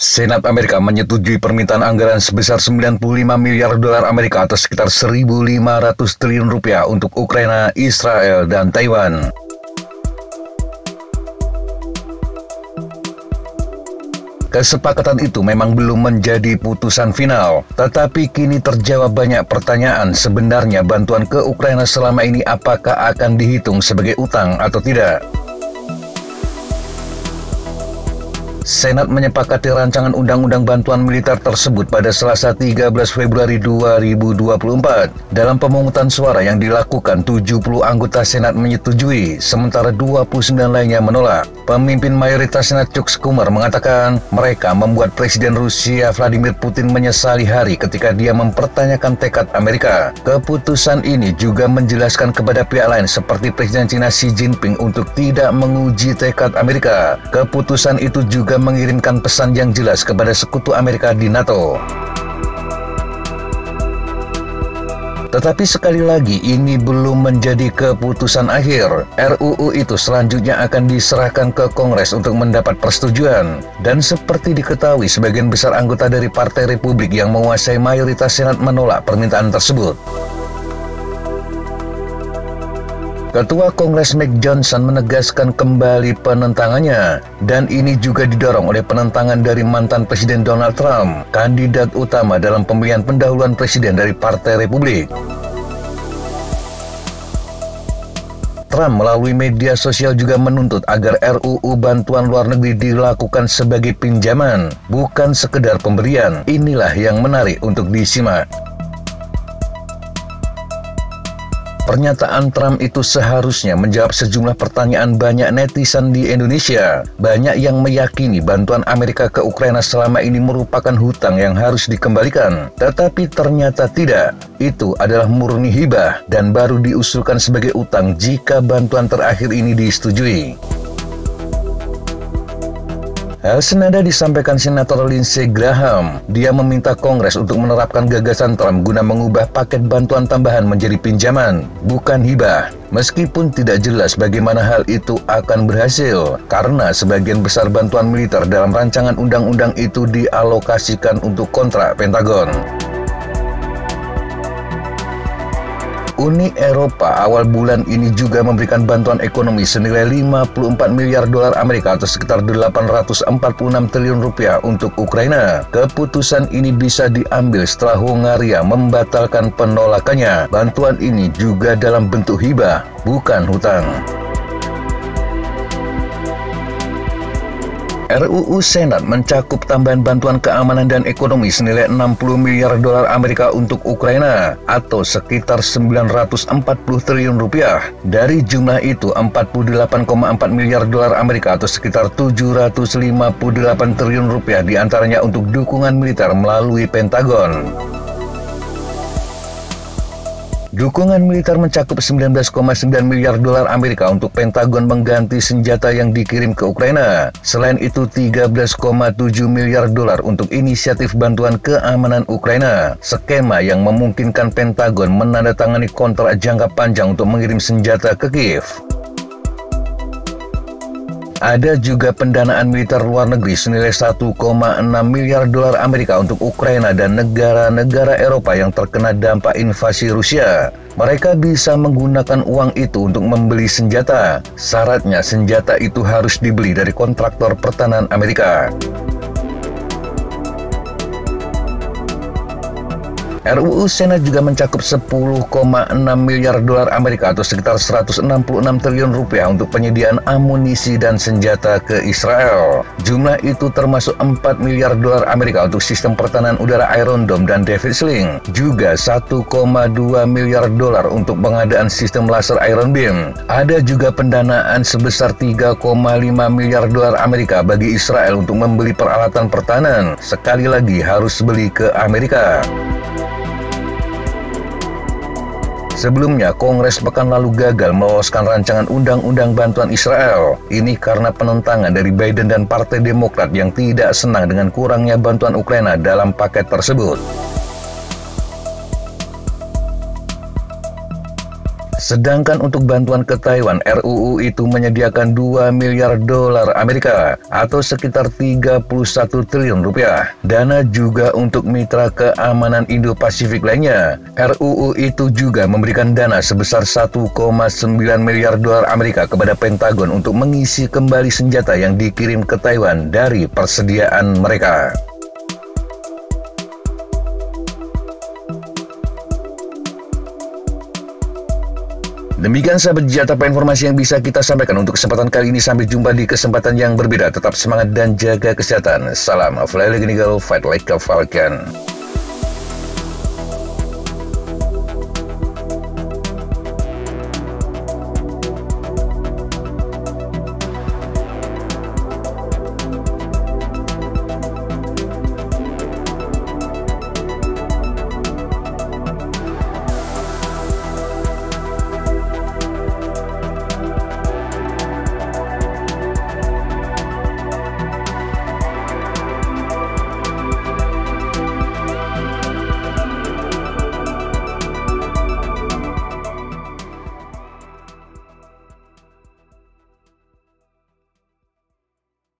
Senat Amerika menyetujui permintaan anggaran sebesar 95 miliar dolar Amerika atau sekitar 1.500 triliun rupiah untuk Ukraina, Israel, dan Taiwan. Kesepakatan itu memang belum menjadi putusan final, tetapi kini terjawab banyak pertanyaan sebenarnya bantuan ke Ukraina selama ini apakah akan dihitung sebagai utang atau tidak. Senat menyepakati rancangan Undang-Undang Bantuan Militer tersebut pada Selasa 13 Februari 2024. Dalam pemungutan suara yang dilakukan, 70 anggota Senat menyetujui, sementara 29 lainnya menolak. Pemimpin mayoritas Senat Chuck Schumer mengatakan mereka membuat Presiden Rusia Vladimir Putin menyesali hari ketika dia mempertanyakan tekad Amerika. Keputusan ini juga menjelaskan kepada pihak lain seperti Presiden China Xi Jinping untuk tidak menguji tekad Amerika. Keputusan itu juga mengirimkan pesan yang jelas kepada sekutu Amerika di NATO. Tetapi sekali lagi ini belum menjadi keputusan akhir. RUU itu selanjutnya akan diserahkan ke Kongres untuk mendapat persetujuan. Dan seperti diketahui sebagian besar anggota dari Partai Republik yang menguasai mayoritas Senat menolak permintaan tersebut. Ketua Kongres Mike Johnson menegaskan kembali penentangannya dan ini juga didorong oleh penentangan dari mantan Presiden Donald Trump, kandidat utama dalam pemilihan pendahuluan presiden dari Partai Republik. Trump melalui media sosial juga menuntut agar RUU bantuan luar negeri dilakukan sebagai pinjaman, bukan sekedar pemberian. Inilah yang menarik untuk disimak. Pernyataan Trump itu seharusnya menjawab sejumlah pertanyaan banyak netizen di Indonesia. Banyak yang meyakini bantuan Amerika ke Ukraina selama ini merupakan hutang yang harus dikembalikan. Tetapi ternyata tidak. Itu adalah murni hibah dan baru diusulkan sebagai utang jika bantuan terakhir ini disetujui. Hal senada disampaikan Senator Lindsey Graham. Dia meminta Kongres untuk menerapkan gagasan Trump guna mengubah paket bantuan tambahan menjadi pinjaman, bukan hibah. Meskipun tidak jelas bagaimana hal itu akan berhasil, karena sebagian besar bantuan militer dalam rancangan undang-undang itu dialokasikan untuk kontrak Pentagon. Uni Eropa awal bulan ini juga memberikan bantuan ekonomi senilai 54 miliar dolar Amerika atau sekitar 846 triliun rupiah untuk Ukraina. Keputusan ini bisa diambil setelah Hungaria membatalkan penolakannya. Bantuan ini juga dalam bentuk hibah, bukan hutang. RUU Senat mencakup tambahan bantuan keamanan dan ekonomi senilai 60 miliar dolar Amerika untuk Ukraina atau sekitar 940 triliun rupiah. Dari jumlah itu 48,4 miliar dolar Amerika atau sekitar 758 triliun rupiah di antaranya untuk dukungan militer melalui Pentagon. Dukungan militer mencakup 19,9 miliar dolar Amerika untuk Pentagon mengganti senjata yang dikirim ke Ukraina. Selain itu 13,7 miliar dolar untuk inisiatif bantuan keamanan Ukraina. Skema yang memungkinkan Pentagon menandatangani kontrak jangka panjang untuk mengirim senjata ke Kiev. Ada juga pendanaan militer luar negeri senilai 1,6 miliar dolar Amerika untuk Ukraina dan negara-negara Eropa yang terkena dampak invasi Rusia. Mereka bisa menggunakan uang itu untuk membeli senjata. Syaratnya senjata itu harus dibeli dari kontraktor pertahanan Amerika. RUU Senat juga mencakup 10,6 miliar dolar Amerika atau sekitar 166 triliun rupiah untuk penyediaan amunisi dan senjata ke Israel. Jumlah itu termasuk 4 miliar dolar Amerika untuk sistem pertahanan udara Iron Dome dan David Sling. Juga 1,2 miliar dolar untuk pengadaan sistem laser Iron Beam. Ada juga pendanaan sebesar 3,5 miliar dolar Amerika bagi Israel untuk membeli peralatan pertahanan. Sekali lagi harus beli ke Amerika. Sebelumnya, Kongres pekan lalu gagal meloloskan rancangan undang-undang bantuan Israel. Ini karena penentangan dari Biden dan Partai Demokrat yang tidak senang dengan kurangnya bantuan Ukraina dalam paket tersebut. Sedangkan untuk bantuan ke Taiwan, RUU itu menyediakan 2 miliar dolar Amerika atau sekitar 31 triliun rupiah. Dana juga untuk mitra keamanan Indo-Pasifik lainnya. RUU itu juga memberikan dana sebesar 1,9 miliar dolar Amerika kepada Pentagon untuk mengisi kembali senjata yang dikirim ke Taiwan dari persediaan mereka. Demikian sahabat apa informasi yang bisa kita sampaikan untuk kesempatan kali ini. Sampai jumpa di kesempatan yang berbeda. Tetap semangat dan jaga kesehatan. Salam Fly Like Eagle, Fight Like a Falcon.